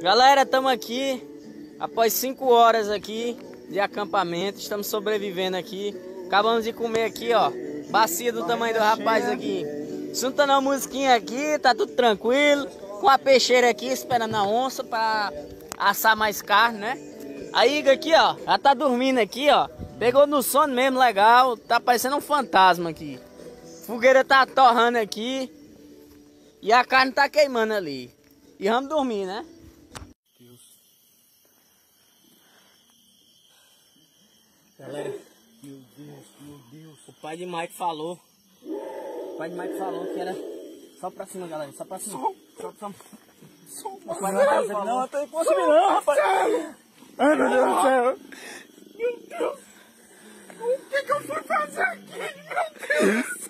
Galera, estamos aqui após 5 horas aqui de acampamento. Estamos sobrevivendo aqui. Acabamos de comer aqui, ó. Bacia do tamanho do rapaz aqui. Juntando a musiquinha aqui, tá tudo tranquilo. Com a peixeira aqui, esperando a onça para assar mais carne, né? A Iga aqui, ó, já tá dormindo aqui, ó. Pegou no sono mesmo, legal. Tá parecendo um fantasma aqui. Fogueira tá torrando aqui. E a carne tá queimando ali. E vamos dormir, né? Galera, meu Deus, meu Deus. O pai de Mike falou. O pai de Mike falou que era só pra cima, galera. Só pra cima. Só, pra cima. Só o pai não, não, não, não, tem subir não, rapaz. Ai, meu Deus do céu. Meu Deus. O que que eu fui fazer aqui? Meu Deus